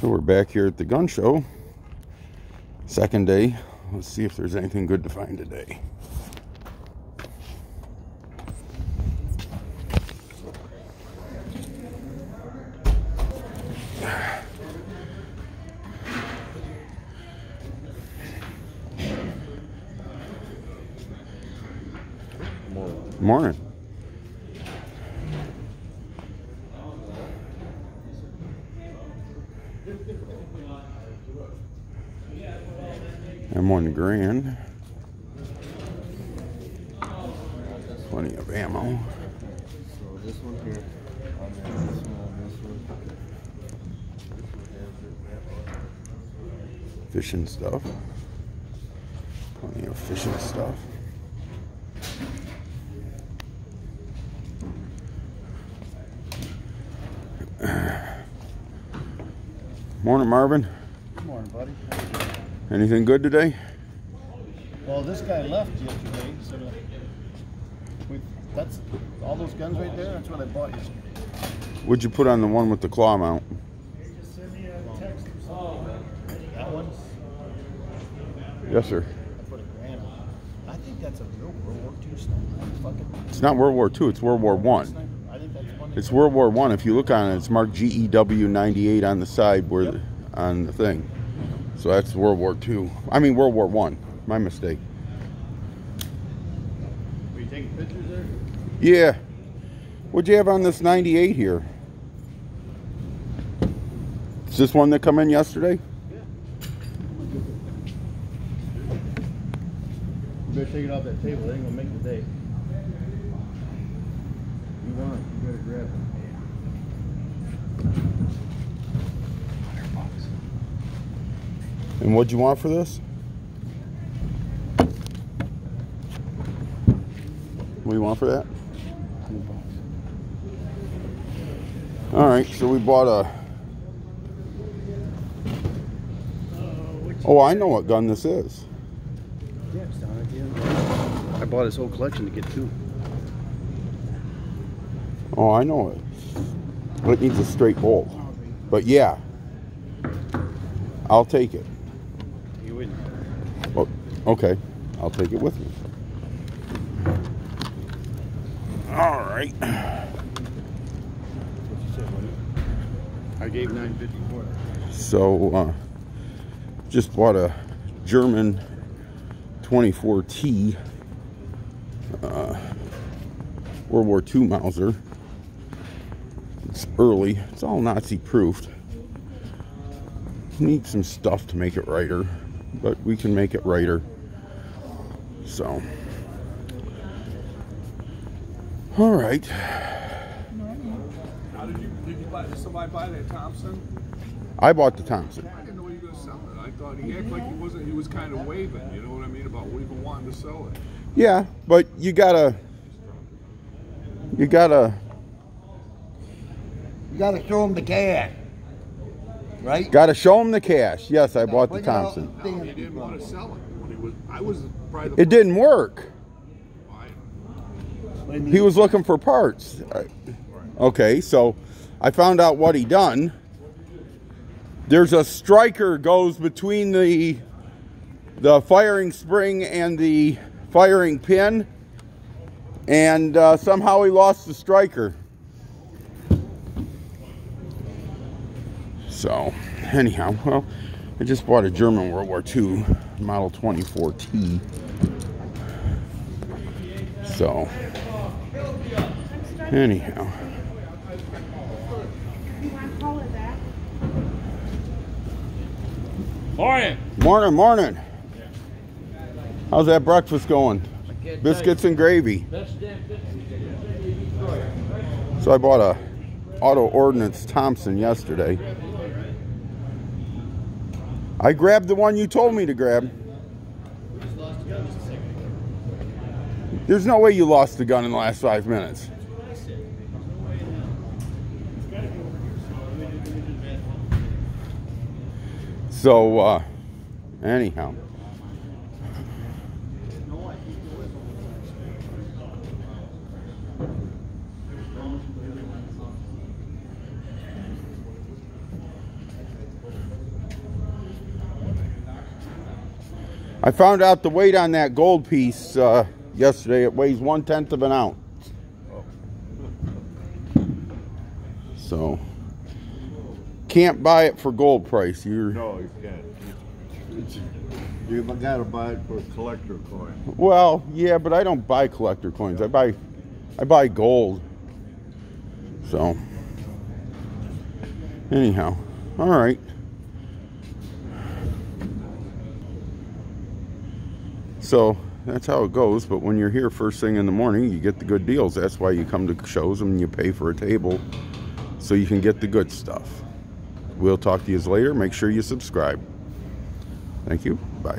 So we're back here at the gun show. Second day. Let's see if there's anything good to find today. Morning. M1 Garand. Plenty of ammo. Fishing stuff. Plenty of fishing stuff. Morning, Marvin. Good morning, buddy. Anything good today? Well, this guy left yesterday, so we, that's all those guns right there. That's what I bought you. What'd you put on the one with the claw mount? That one, Yes, sir. I put a grand on. I think that's a real World War II sniper. It's not World War II. It's World War One. I think that's one. It's World War One. If you look on it, it's marked GEW 98 on the side where Yep. on the thing. So that's World War Two. I mean World War One. My mistake. Were you taking pictures there? Yeah. What'd you have on this 98 here? Is this one that come in yesterday? You better take it off that table. It ain't gonna make the day. You want it? You better grab And what'd you want for this? What do you want for that? All right, so we bought a. Oh, I know what gun this is. Yeah, it's down at the end. I bought this whole collection to get two. Oh, I know it. But it needs a straight bolt. But yeah, I'll take it. You wouldn't. Oh, okay, I'll take it with me. All right. What you said, buddy? I gave nine fifty for it. So, uh, just bought a German 24T uh, World War II Mauser. It's early. It's all Nazi proofed. Need some stuff to make it righter, but we can make it righter. So, all right. How did you, did you buy, did somebody buy that Thompson? I bought the Thompson. I didn't know you were gonna sell it. I thought he acted like he wasn't, he was kind of waving, you know what I mean, about even wanting to sell it. Yeah, but you gotta, you gotta, You gotta show them the cash. Right? gotta show him the cash. Yes, I bought the Bring it out Thompson. and No, he didn't want to sell it when he was, I was probably the. It didn't work. He was looking for parts. Okay, so I found out what he done. There's a striker goes between the the firing spring and the firing pin, and uh, somehow he lost the striker. So, anyhow, well, I just bought a German World War II Model 24T. So, anyhow. Morning. Morning, morning. How's that breakfast going? Biscuits and gravy. So I bought a Auto Ordnance Thompson yesterday. I grabbed the one you told me to grab. There's no way you lost the gun in the last five minutes. So, uh, anyhow. I found out the weight on that gold piece uh, yesterday. It weighs one tenth of an ounce. So can't buy it for gold price. You're No, you can't. It's, you gotta buy it for a collector coin. well, yeah, but I don't buy collector coins. I buy I buy gold. So anyhow, all right. So that's how it goes. But when you're here first thing in the morning, you get the good deals. That's why you come to shows and you pay for a table so you can get the good stuff. We'll talk to you later. Make sure you subscribe. Thank you. Bye.